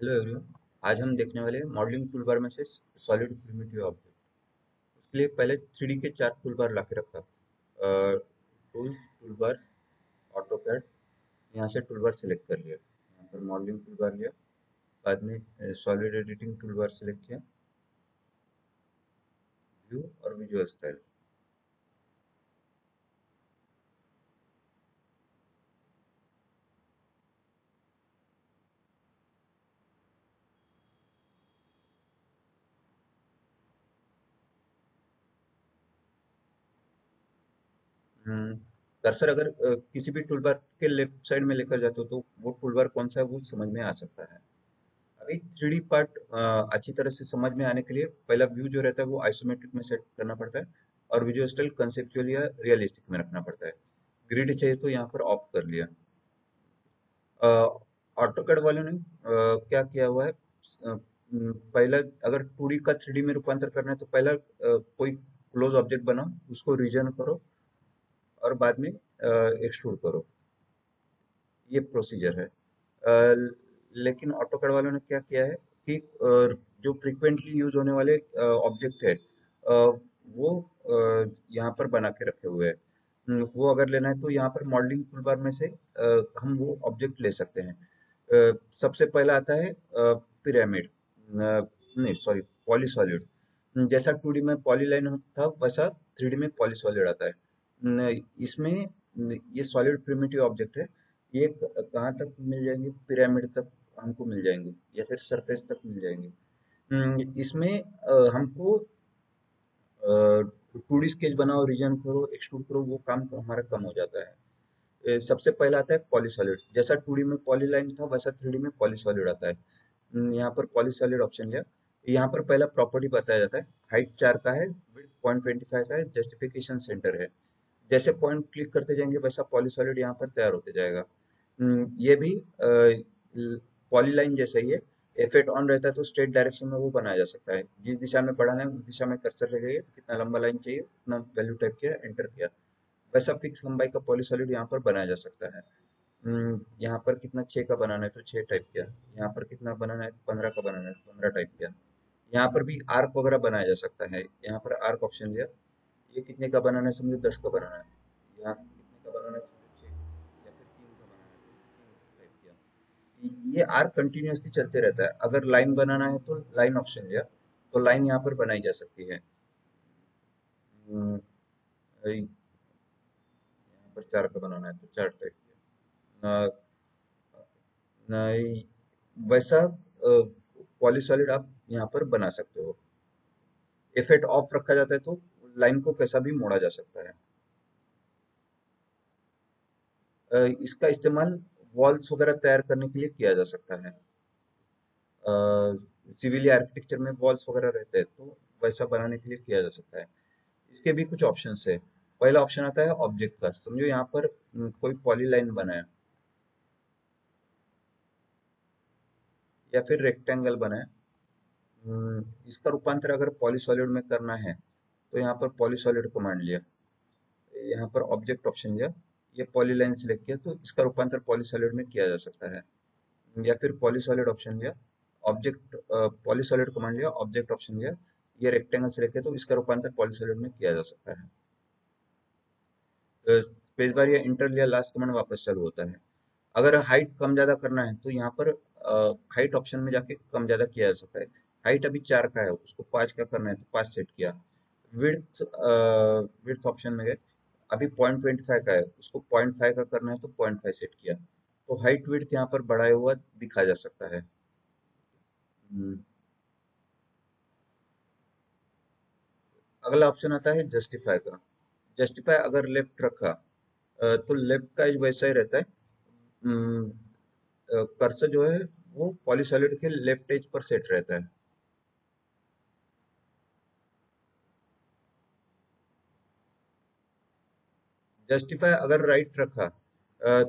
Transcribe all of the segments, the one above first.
Hello everyone, आज हम देखने वाले हैं मॉडलिंग टूलबार में से सॉलिड प्रिमिटिव ऑब्जेक्ट। उसके लिए पहले थ्री के चार टूलबार ला के रखा टूल्स, टूलबार्स, ऑटोकैड, यहाँ से टूलबार सेलेक्ट कर लिया। यहाँ पर मॉडलिंग टूलबार लिया। बाद में सॉलिड एडिटिंग टूलबार सेलेक्ट किया। व्यू और विजुअल स्टाइल। कर्सर अगर किसी भी टूलबार के लेफ़्ट साइड में लेकर जाते हो तो वो टूलबार कौन सा है, वो समझ में आ सकता है। अभी थ्री पार्ट अच्छी तरह से समझ में आने के लिए पहला व्यू जो रहता है, वो आइसोमेट्रिक में सेट करना पड़ता है और विजुअल स्टाइल कंसेप्चुअल या रियलिस्टिक में रखना पड़ता है। ग्रिड चाहिए तो यहाँ पर ऑफ़ कर लिया। ऑटोकैड वालों ने क्या किया हुआ है पहला अगर टू का थ्री में रूपांतर करना है तो पहला कोई क्लोज ऑब्जेक्ट बना उसको रीजन करो और बाद में एक्सट्रूड करो। ये प्रोसीजर है। लेकिन ऑटोकैड वालों ने क्या किया है कि जो फ्रिक्वेंटली यूज़ होने वाले ऑब्जेक्ट है वो यहाँ पर बना के रखे हुए हैं। वो अगर लेना है तो यहाँ पर मॉडलिंग टूलबार में से हम वो ऑब्जेक्ट ले सकते हैं। सबसे पहला आता है पिरामिड नहीं सॉरी पॉलीसॉलिड जैसा टू में पॉलीलाइन था, वैसा थ्री में पॉलीसॉलिड आता है। इसमें ये सॉलिड प्रिमिटिव ऑब्जेक्ट है। ये कहाँ तक मिल जाएँगे? पिरामिड तक हमको मिल जाएँगे, या फिर सरफेस तक मिल जाएँगे। इसमें हमको टू डी स्केच बनाओ रीजन करो एक्सट्रूड करो, वो काम हमारा कम हो जाता है। सबसे पहला आता है पॉलीसॉलिड जैसा टू में पॉलीलाइन था, वैसा थ्री में पॉलीसॉलिड आता है। यहाँ पर पॉलीसॉलिड ऑप्शन लिया। यहाँ पर पहला प्रॉपर्टी बताया जाता है। हाइट चार का है पॉइंट ट्वेंटी फाइव का है जस्टिफिकेशन सेंटर है। जैसे पॉइंट क्लिक करते जाएँगे वैसा पॉलीसॉलिड यहाँ पर तैयार होते जाएगा। हम्म, ये भी पॉलीलाइन जैसा ही है। एफेक्ट ऑन रहता है तो स्ट्रेट डायरेक्शन में वो बनाया जा सकता है। जिस दिशा में बढ़ाना है उस दिशा में कर्सर लगाइए। कितना लंबा लाइन चाहिए उतना वैल्यू टाइप किया एंटर किया। वैसा फिक्स लंबाई का पॉलीसॉलिड यहाँ पर बनाया जा सकता है। हम्म, यहाँ पर कितना छः का बनाना है तो छः टाइप किया। यहाँ पर कितना बनाना है पंद्रह का बनाना है पंद्रह टाइप किया। यहाँ पर भी आर्क वगैरह बनाया जा सकता है। यहाँ पर आर्क ऑप्शन लिया ये कितने का बनाना है समझो दस का बनाना है। यहाँ कितने का बनाना है समझो छः या फिर तीन का बनाना है ये आर कंटिन्यूसली चलते रहता है। अगर लाइन बनाना है तो लाइन ऑप्शन लिया तो लाइन यहाँ पर बनाई जा सकती है। हम्म, यहाँ पर चार का बनाना है तो चार टाइप किया। वैसा पॉलीसॉलिड आप यहाँ पर बना सकते हो। इफ़ेक्ट ऑफ़ रखा जाता है तो लाइन को कैसा भी मोड़ा जा सकता है। इसका इस्तेमाल वॉल्स वगैरह तैयार करने के लिए किया जा सकता है। सिविल आर्किटेक्चर में वॉल्स वगैरह रहते हैं तो वैसा बनाने के लिए किया जा सकता है। इसके भी कुछ ऑप्शन है। पहला ऑप्शन आता है ऑब्जेक्ट का समझो यहाँ पर कोई पॉली लाइन बनाया। या फिर रेक्टेंगल बनाया। इसका रूपांतर अगर पॉलीसॉलिड में करना है तो यहाँ पर पॉलीसॉलिड कमांड लिया। यहाँ पर ऑब्जेक्ट ऑप्शन लिया। ये पॉलीलाइन सिलेक्ट किया तो इसका रूपांतर पॉलीसॉलिड में किया जा सकता है। या फिर पॉलीसॉलिड ऑप्शन लिया। ऑब्जेक्ट पॉलीसॉलिड कमांड लिया। ऑब्जेक्ट ऑप्शन लिया। ये रेक्टेंगल सिलेक्ट किया तो इसका रूपांतर पॉलीसॉलिड में किया जा सकता है। स्पेस बार या इंटर लिया लास्ट कमांड वापस चालू होता है। अगर हाइट कम ज़्यादा करना है तो यहाँ पर हाइट ऑप्शन में जाके कम ज़्यादा किया जा सकता है। हाइट अभी चार का है। उसको पाँच का करना है तो पाँच सेट किया। विड्थ विड्थ ऑप्शन में गए। अभी पॉइंट ट्वेंटी फाइव का है। उसको पॉइंट फाइव का करना है तो पॉइंट फाइव सेट किया। तो हाइट विड्थ यहाँ पर बढ़ाया हुआ दिखा जा सकता है। hmm. अगला ऑप्शन आता है जस्टिफाई का। जस्टिफाई अगर लेफ़्ट रखा तो लेफ़्ट का एज वैसा ही रहता है। Cursor hmm. जो है वो पॉलीसॉलिड के लेफ़्ट एज पर सेट रहता है। जस्टिफाई अगर राइट right रखा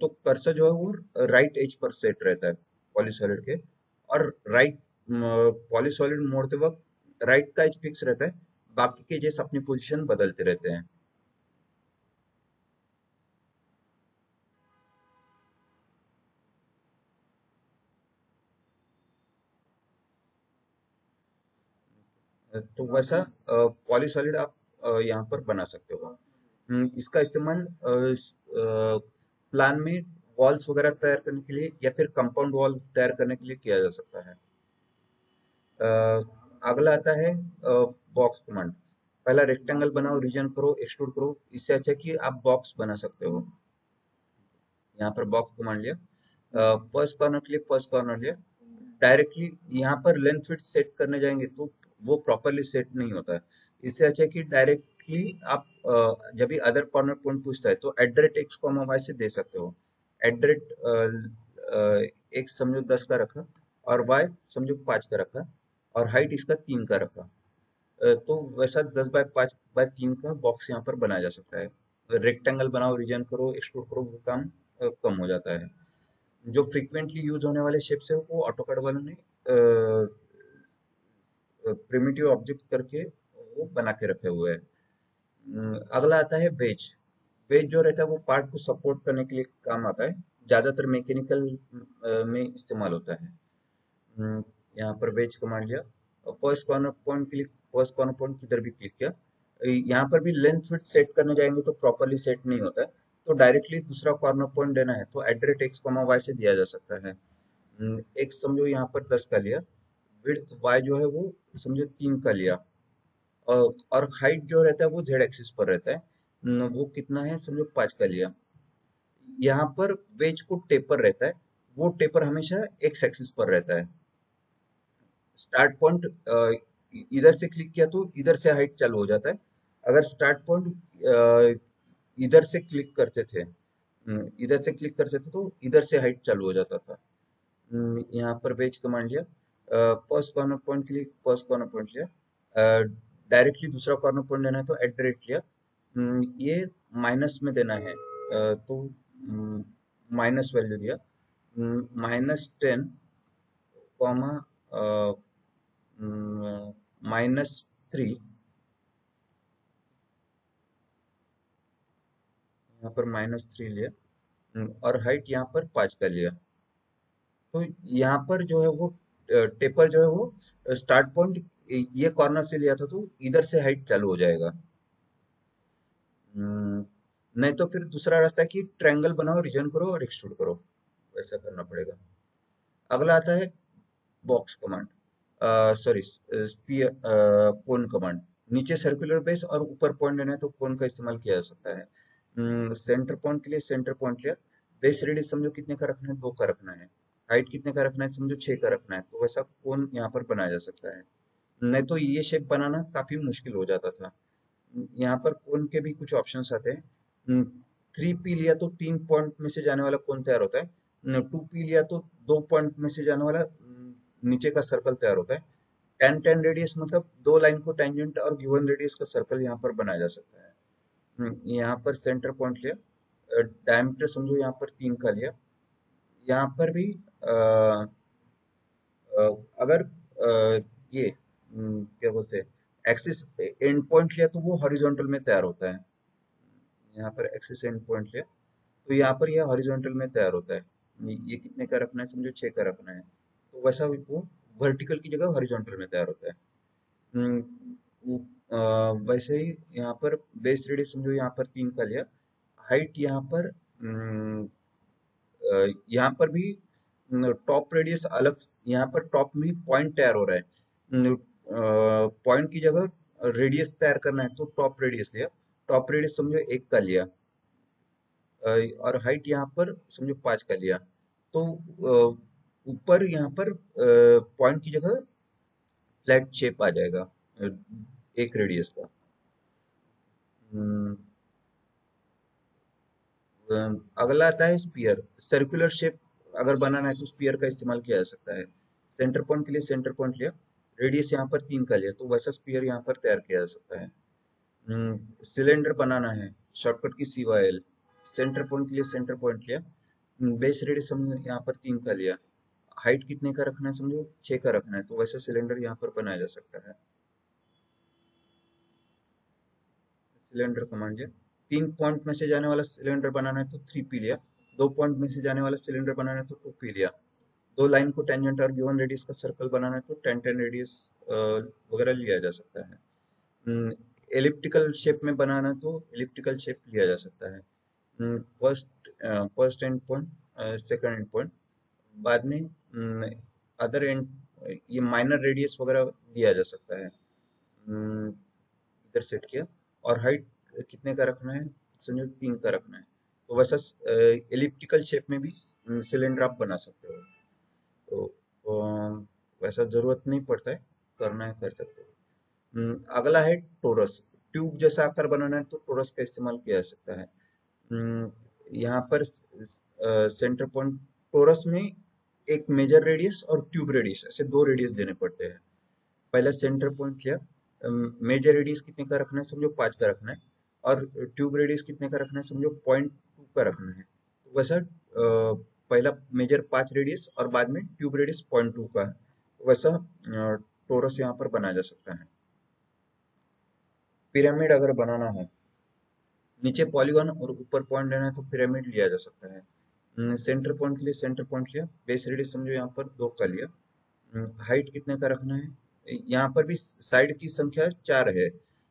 तो कर्सर जो है वो राइट एज पर सेट रहता है पॉलीसॉलिड के। और राइट पॉलीसॉलिड मोड़ते वक्त राइट right का एज फिक्स रहता है, बाकी के जैसे अपनी पोजीशन बदलते रहते हैं। तो वैसा पॉलीसॉलिड आप यहाँ पर बना सकते हो। इसका इस्तेमाल प्लान में वॉल्स वगैरह तैयार करने के लिए या फिर कंपाउंड वॉल तैयार करने के लिए किया जा सकता है। अगला आता है बॉक्स कमांड पहला रेक्टेंगल बनाओ रीजन करो एक्सट्रूड करो, इससे अच्छा कि आप बॉक्स बना सकते हो। यहाँ पर बॉक्स कमांड लिया। फ़र्स्ट कॉर्नर के लिए फ़र्स्ट कॉर्नर लिया। डायरेक्टली यहाँ पर लेंथ फिट सेट करने जाएँगे तो वो प्रॉपरली सेट नहीं होता है। इससे अच्छा है कि डायरेक्टली आप जब भी अदर कॉर्नर पॉइंट पूछता है तो at the rate x comma y से दे सकते हो। एट द रेट एक्स समझो दस का रखा और वाई समझो पाँच का रखा और हाइट इसका तीन का रखा। तो वैसा दस बाय पाँच बाय तीन का बॉक्स यहाँ पर बनाया जा सकता है। रेक्टेंगल बनाओ रीजन करो एक्सट्रूड करो, वो काम कम हो जाता है। जो फ्रिक्वेंटली यूज़ होने वाले शेप्स है, वो ऑटोकट वालों ने प्रिमिटिव ऑब्जेक्ट करके वो बना के रखे हुए हैं। अगला आता है वेज। वेज जो रहता है वो पार्ट को सपोर्ट करने के लिए काम आता है। ज़्यादातर मैकेनिकल में इस्तेमाल होता है। यहाँ पर वेज कमांड लिया। First corner point click first corner point किधर भी क्लिक किया। यहाँ पर भी लेंथ फिट सेट करने जाएँगे तो प्रॉपरली सेट नहीं होता है। तो डायरेक्टली दूसरा कॉर्नर पॉइंट देना है तो एड्रेट एक्स कॉमा वाई से दिया जा सकता है। एक्स समझो यहाँ पर दस का लिया। विड्थ वाई जो है वो समझो तीन का लिया। और, हाइट जो रहता है वो जेड एक्सिस पर रहता है। वो कितना है समझो पाँच का लिया। यहाँ पर वेज को टेपर रहता है। वो टेपर हमेशा एक्स एक्सिस पर रहता है। स्टार्ट पॉइंट इधर से क्लिक किया तो इधर से हाइट चालू हो जाता है। अगर स्टार्ट पॉइंट इधर से क्लिक करते थे इधर से क्लिक करते थे तो इधर से हाइट चालू हो जाता था। यहाँ पर वेज कमांड लिया। फ़र्स्ट कॉर्नर पॉइंट के लिए फ़र्स्ट कॉर्नर पॉइंट लिया। डायरेक्टली दूसरा कॉर्नर पॉइंट लेना है तो एट द रेट लिया। ये माइनस में देना है। तो माइनस वैल्यू दिया। Minus ten comma minus three यहाँ पर माइनस थ्री लिया। और हाइट यहाँ पर पाँच का लिया। तो यहाँ पर जो है वो टेपर जो है वो स्टार्ट पॉइंट ये कॉर्नर से लिया था तो इधर से हाइट चालू हो जाएगा। नहीं तो फिर दूसरा रास्ता है कि ट्रायंगल बनाओ रीजन करो और एक्सट्रूड करो। ऐसा करना पड़ेगा। अगला आता है box command sorry cone command नीचे सर्कुलर बेस और ऊपर पॉइंट लेना है तो पोन का इस्तेमाल किया जा सकता है। सेंटर पॉइंट के लिए सेंटर पॉइंट लिया। बेस रेडियस समझो कितने का रखना है? दो का रखना है। हाइट कितने का रखना है समझो छह का रखना है तो वैसा कोन यहाँ पर बनाया जा सकता है? नहीं तो ये शेप बनाना काफ़ी मुश्किल हो जाता था। यहाँ पर कोन के भी कुछ ऑप्शन आते हैं। थ्री पी लिया तो तीन पॉइंट में से जाने वाला कोन तैयार होता है? टू पी लिया तो दो पॉइंट में से जाने वाला नीचे का सर्कल तैयार होता है। टेन टेन रेडियस मतलब दो लाइन को टेंजेंट और गिवन रेडियस का सर्कल यहाँ पर बनाया जा सकता है। यहाँ पर सेंटर पॉइंट लिया डायमीटर समझो यहाँ पर तीन का लिया। यहाँ पर भी आ, अगर आ, ये क्या बोलते हैं एक्सिस एंड पॉइंट लिया तो वो हॉरिजॉन्टल में तैयार होता है। यहाँ पर एक्सिस एंड पॉइंट लिया तो यहाँ पर यह हॉरिजॉन्टल में तैयार होता है। ये कितने का रखना है समझो छह का रखना है। तो वैसा भी वो वर्टिकल की जगह हॉरिजॉन्टल में तैयार होता है। वैसे ही यहाँ पर बेस रेडियस समझो यहाँ पर तीन का लिया। हाइट यहाँ पर यहाँ पर भी टॉप रेडियस अलग, यहाँ पर टॉप में पॉइंट तैयार हो रहा है। पॉइंट की जगह रेडियस तैयार करना है तो टॉप रेडियस लिया। टॉप रेडियस समझो एक का लिया। और हाइट यहाँ पर समझो पाँच का लिया। तो ऊपर यहाँ पर पॉइंट की जगह फ्लैट शेप आ जाएगा एक रेडियस का। अगला आता है स्पीयर सर्कुलर शेप अगर बनाना है तो स्पीयर का इस्तेमाल किया जा सकता है। सेंटर पॉइंट के लिए सेंटर पॉइंट लिया। रेडियस यहाँ पर तीन का लिया। तो वैसा स्पीयर यहाँ पर तैयार किया जा सकता है। सिलेंडर बनाना है। शॉर्टकट की सी वाई सेंटर पॉइंट के लिए सेंटर पॉइंट लिया। बेस रेडियस हमने यहाँ पर तीन का लिया। हाइट कितने का रखना है समझो? छह का रखना है। तो वैसा सिलेंडर यहाँ पर बनाया जा सकता है। सिलेंडर कमांड लिया। तीन पॉइंट में से जाने वाला सिलेंडर बनाना है तो थ्री पी लिया। दो पॉइंट में से जाने वाला सिलेंडर बनाना है तो टू पी लिया। दो लाइन को टेंजेंट और गिवन रेडियस का सर्कल बनाना है तो टेन टेन रेडियस वगैरह लिया जा सकता है। एलिप्टिकल शेप में बनाना तो एलिप्टिकल शेप लिया जा सकता है। First first end point second end point बाद में अदर एंड ये माइनर रेडियस वगैरह दिया जा सकता है। इधर सेट किया। और हाइट कितने का रखना है? समझो तीन का रखना है। तो वैसा एलिप्टिकल शेप में भी सिलेंडर आप बना सकते हो। तो, वैसा ज़रूरत नहीं पड़ता है करना है कर सकते हो। अगला है टोरस ट्यूब जैसा आकार बनाना है तो टोरस का इस्तेमाल किया जा सकता है। यहाँ पर सेंटर पॉइंट टोरस में एक मेजर रेडियस और ट्यूब रेडियस ऐसे दो रेडियस देने पड़ते हैं। पहला सेंटर पॉइंट लिया। मेजर रेडियस कितने का रखना है? समझो पाँच का रखना है। और ट्यूब रेडियस कितने का रखना है समझो? पॉइंट टू का रखना है। तो वैसा पहला मेजर पाँच रेडियस और बाद में ट्यूब रेडियस पॉइंट टू का वैसा टोरस यहाँ पर बनाया जा सकता है। पिरामिड अगर बनाना है, नीचे पॉलीगॉन और ऊपर पॉइंट लेना है तो पिरामिड लिया जा सकता है। सेंटर पॉइंट के लिए सेंटर पॉइंट लिया। बेस रेडियस समझो यहाँ पर दो का लिया। हाइट कितने का रखना है? यहाँ पर भी साइड की संख्या चार है।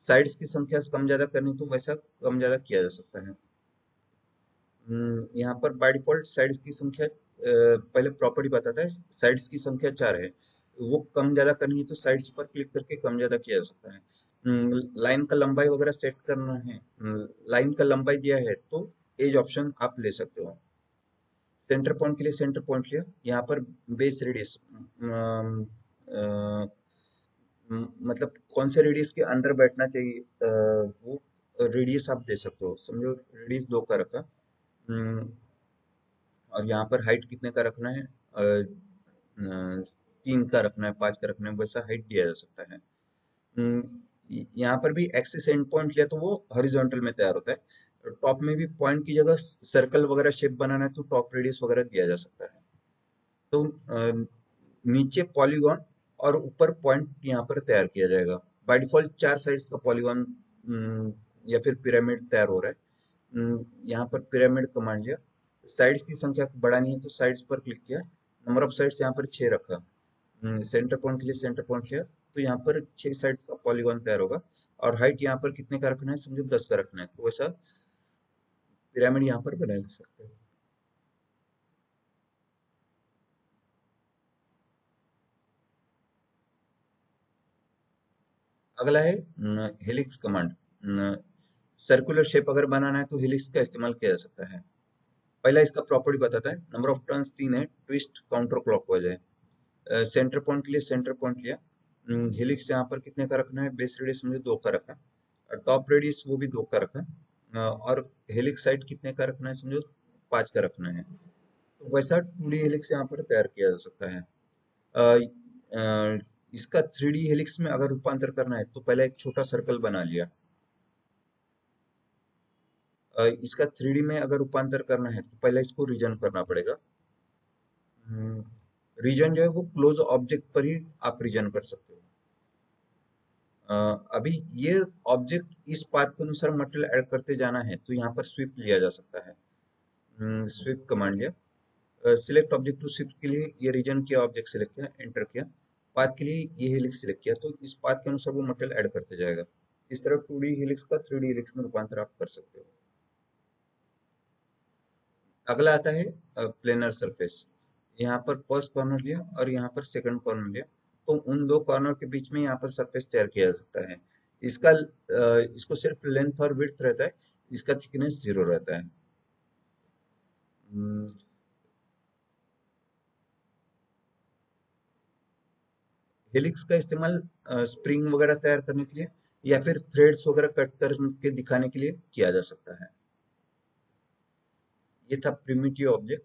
साइड्स की संख्या कम ज़्यादा करनी तो वैसा कम ज़्यादा किया जा सकता है। यहाँ पर बाय डिफ़ॉल्ट साइड्स की संख्या पहले प्रॉपर्टी बताता है, साइड्स की संख्या चार है। वो कम ज़्यादा करनी है तो साइड्स पर क्लिक करके कम ज़्यादा किया जा सकता है। लाइन का लंबाई वगैरह सेट करना है लाइन का लंबाई दिया है तो एज ऑप्शन आप ले सकते हो। सेंटर पॉइंट के लिए सेंटर पॉइंट लिया। यहाँ पर बेस रेडियस मतलब कौन से रेडियस के अंदर बैठना चाहिए वो रेडियस आप दे सकते हो। समझो रेडियस दो का रखा। और यहाँ पर हाइट कितने का रखना है? तीन का रखना है, पाँच का रखना है, वैसा हाइट दिया जा सकता है। यहाँ पर भी एक्सिस एंड पॉइंट लिया तो वो हॉरिजॉन्टल में तैयार होता है। टॉप में भी पॉइंट की जगह सर्कल वगैरह शेप बनाना है तो टॉप रेडियस वगैरह दिया जा सकता है। तो नीचे पॉलीगॉन और ऊपर पॉइंट यहाँ पर तैयार किया जाएगा। बाय डिफ़ॉल्ट चार साइड्स का पॉलीगॉन या फिर पिरामिड तैयार हो रहा है। यहाँ पर पिरामिड कमांड लिया। साइड्स की संख्या बढ़ानी है तो साइड्स पर क्लिक किया। नंबर ऑफ़ साइड्स यहाँ पर छह रखा। सेंटर पॉइंट के लिए सेंटर पॉइंट लिया। तो यहाँ पर छह साइड्स का पॉलीगॉन तैयार होगा। और हाइट यहाँ पर कितने का रखना है? समझो दस का रखना है। तो वैसा पिरामिड यहाँ पर बनाया जा सकता है। अगला है हेलिक्स कमांड। सर्कुलर शेप अगर बनाना है तो हेलिक्स का इस्तेमाल किया जा सकता है। पहला इसका प्रॉपर्टी बताता है। नंबर ऑफ़ टर्न्स तीन है ट्विस्ट काउंटर क्लॉकवाइज है। सेंटर पॉइंट के लिए सेंटर पॉइंट लिया। हेलिक्स यहाँ पर कितने का रखना है? बेस रेडियस मुझे दो का रखा। टॉप रेडियस वो भी दो का रखा। और हेलिक्स साइड कितने का रखना है समझो? पाँच का रखना है। तो वैसा टू हेलिक्स यहाँ पर तैयार किया जा सकता है। इसका थ्री हेलिक्स में अगर रूपांतर करना है तो पहले एक छोटा सर्कल बना लिया। इसका थ्री में अगर रूपांतर करना है तो पहले इसको रीजन करना पड़ेगा। रीजन जो है, वो क्लोज ऑब्जेक्ट पर ही आप रीजन कर सकते हो। अभी ये ऑब्जेक्ट इस पाथ के अनुसार मटेरियल ऐड करते जाना है तो यहाँ पर स्विप लिया जा सकता है। स्विप कमांड लिया। सिलेक्ट ऑब्जेक्ट टू स्विप के लिए ये रीजन किया, ऑब्जेक्ट सिलेक्ट किया, एंटर किया। पाथ के लिए ये हेलिक्स सिलेक्ट किया तो इस पाथ के अनुसार वो मटेरियल ऐड करते जाएगा। इस तरह टू डी हेलिक्स का थ्री डी हेलिक्स में रूपांतर आप कर सकते हो। अगला आता है प्लेनर सरफेस यहाँ पर फ़र्स्ट कॉर्नर लिया और यहाँ पर सेकंड कॉर्नर लिया। तो उन दो कॉर्नर के बीच में यहाँ पर सरफेस तैयार किया जा सकता है। इसका इसको सिर्फ़ लेंथ और विड्थ रहता है, इसका थिकनेस ज़ीरो रहता है। हेलिक्स का इस्तेमाल स्प्रिंग वगैरह तैयार करने के लिए या फिर थ्रेड्स वगैरह कट करके दिखाने के लिए किया जा सकता है। ये था प्रिमिटिव ऑब्जेक्ट